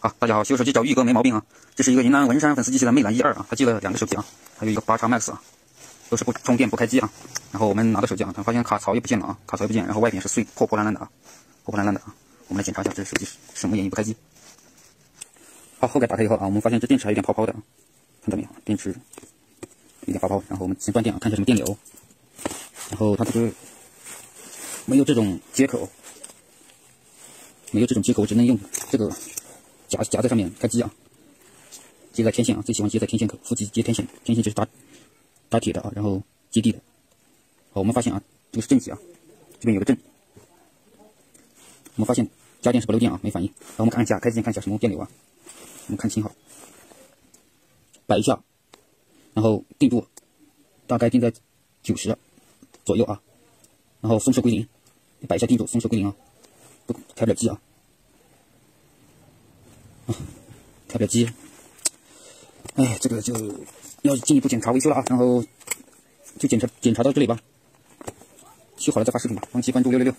好，大家好，修手机找玉哥没毛病啊。这是一个云南文山粉丝机器的魅蓝一二啊，他寄了两个手机啊，还有一个八叉 Max 啊，都是不充电不开机啊。然后我们拿到手机啊，他发现卡槽也不见了啊，卡槽也不见，然后外边是碎破破烂烂的啊，破破烂烂的啊。我们来检查一下这手机是什么原因不开机。好，后盖打开以后啊，我们发现这电池还有点泡泡的啊，看到没有？电池有点泡泡。然后我们先断电啊，看一下什么电流。然后它这个没有这种接口，没有这种接口，我只能用这个。夹夹在上面开机啊，接在天线啊，最喜欢接在天线口，负极接天线，天线就是打打铁的啊，然后接地的。好，我们发现啊，这个是正极啊，这边有个正。我们发现家电是不漏电啊，没反应。然后我们看一下开机键看一下什么电流啊，我们看清好，摆一下，然后定度大概定在九十左右啊，然后松弛归零，摆一下定度，松弛归零啊，不开不了机啊。开不了机，哎，这个就要进一步检查维修了啊，然后就检查检查到这里吧，修好了再发视频吧，忘记关注六六六。